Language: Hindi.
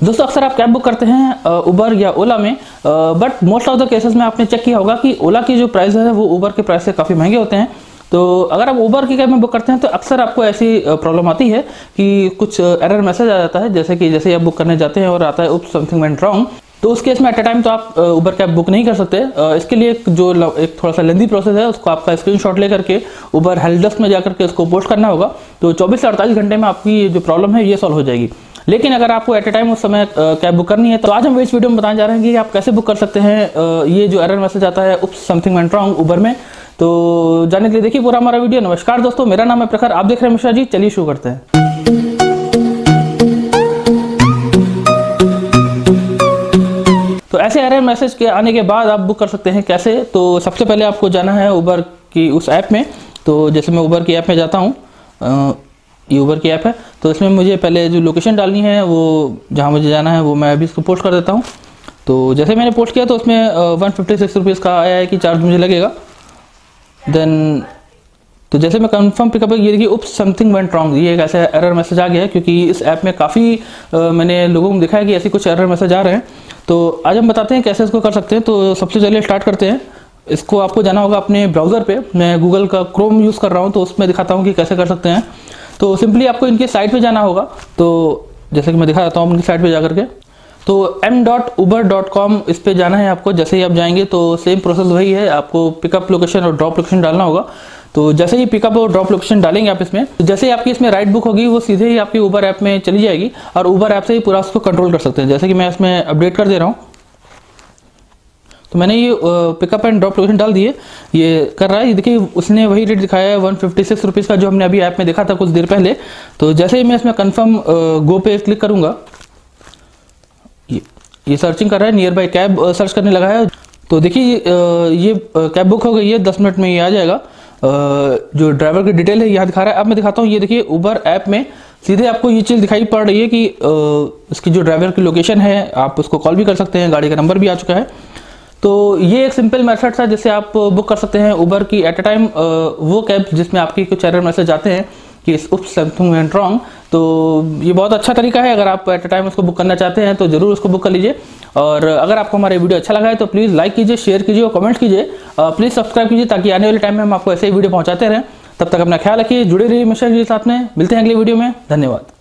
दोस्तों, अक्सर आप कैब बुक करते हैं उबर या ओला में but most of the cases में आपने चेक किया होगा कि ओला की जो प्राइस है, वो उबर के प्राइस से काफ़ी महँगे होते हैं। तो अगर आप उबर की कैब में बुक करते हैं तो अक्सर आपको ऐसी प्रॉब्लम आती है कि कुछ एरर मैसेज आ जाता है, जैसे कि, जैसे आप बुक करने जाते हैं और आता है उप समथिंग वेंट रॉन्ग तो उस केस में एट अ टाइम तो आप उबर कैब बुक नहीं कर सकते। इसके लिए एक जो एक थोड़ा सा लेंदी प्रोसेस है, उसको आपका स्क्रीनशॉट लेकर के उबर हेल्प डेस्क में जाकर के उसको पोस्ट करना होगा। तो 24 से अड़तालीस घंटे में आपकी जो प्रॉब्लम है, ये सॉल्व हो जाएगी। लेकिन अगर आपको एट ए टाइम उस समय कैब बुक करनी है तो आज हम इस वीडियो में बताने जा रहे हैं कि आप कैसे बुक कर सकते हैं ये जो एरर मैसेज आता है उप समथिंग वेंट रॉन्ग उबर में। तो जाने के लिए देखिए पूरा हमारा वीडियो नमस्कार दोस्तों, मेरा नाम है प्रखर। आप देख रहे हैं मिश्रा जी, चलिए शुरू करते हैं। तो ऐसे एरर मैसेज के आने के बाद आप बुक कर सकते हैं कैसे? तो सबसे पहले आपको जाना है उबर की उस ऐप में। तो जैसे मैं उबर की ऐप में जाता हूँ ये ऊबर की ऐप है। तो इसमें मुझे पहले जो लोकेशन डालनी है, वो जहाँ मुझे जाना है, वो मैं अभी इसको पोस्ट कर देता हूँ। तो जैसे मैंने पोस्ट किया तो उसमें वन फिफ्टी सिक्स रुपीज़ का आया है कि चार्ज मुझे लगेगा। देन तो जैसे मैं कंफर्म पिकअप ये देखिए उप समथिंग वेंट रॉन्ग ये एक ऐसा एरर मैसेज आ गया है, क्योंकि इस ऐप में काफ़ी मैंने लोगों को दिखा है कि ऐसे कुछ एरर मैसेज आ रहे हैं। तो आज हम बताते हैं कैसे इसको कर सकते हैं। तो सबसे पहले स्टार्ट करते हैं। इसको आपको जाना होगा अपने ब्राउज़र पे। मैं गूगल का क्रोम यूज़ कर रहा हूँ तो उसमें दिखाता हूँ कि कैसे कर सकते हैं। तो सिंपली आपको इनके साइट पे जाना होगा। तो जैसे कि मैं दिखा देता हूँ उनकी साइट पे जा करके तो M dot Uber dot com इस पर जाना है आपको। जैसे ही आप जाएँगे तो सेम प्रोसेस वही है। आपको पिकअप लोकेशन और ड्रॉप लोकेशन डालना होगा। तो जैसे ही पिकअप और ड्रॉप लोकेशन डालेंगे आप इसमें तो जैसे ही आपकी इसमें राइड बुक होगी, वो सीधे ही आपकी उबर ऐप में चली जाएगी और उबर ऐप से ही पूरा उसको कंट्रोल कर सकते हैं। जैसे कि मैं इसमें अपडेट कर दे रहा हूँ। तो मैंने ये पिकअप एंड ड्रॉप लोकेशन डाल दिए। ये कर रहा है। ये देखिए, उसने वही रेट दिखाया है वन फिफ्टी सिक्स रुपीज़ का, जो हमने अभी ऐप में देखा था कुछ देर पहले। तो जैसे ही मैं इसमें कन्फर्म गो पे क्लिक करूँगा, ये ये सर्चिंग कर रहा है। नियर बाई कैब सर्च करने लगा है। तो देखिए, ये कैब बुक हो गई है। दस मिनट में ये आ जाएगा। जो ड्राइवर की डिटेल है यहाँ दिखा रहा है। अब मैं दिखाता हूँ, ये देखिए उबर ऐप में सीधे आपको ये चीज़ दिखाई पड़ रही है कि इसकी जो ड्राइवर की लोकेशन है, आप उसको कॉल भी कर सकते हैं। गाड़ी का नंबर भी आ चुका है। तो ये एक सिंपल मेथड था जिससे आप बुक कर सकते हैं उबर की. एट अ टाइम वो कैब जिसमें आपकी कुछ एरर मैसेज आते हैं कि इस उप समथिंग वेंट रॉन्ग तो ये बहुत अच्छा तरीका है। अगर आप एट अ टाइम उसको बुक करना चाहते हैं तो ज़रूर उसको बुक कर लीजिए। और अगर आपको हमारे वीडियो अच्छा लगा है तो प्लीज़ लाइक कीजिए शेयर कीजिए और कमेंट कीजिए। प्लीज़ सब्सक्राइब कीजिए ताकि आने वाले टाइम में हम आपको ऐसे ही वीडियो पहुँचाते रहें। तब तक अपना ख्याल रखिए, जुड़े रहिए मिश्रा जी साथ में। मिलते हैं अगले वीडियो में। धन्यवाद।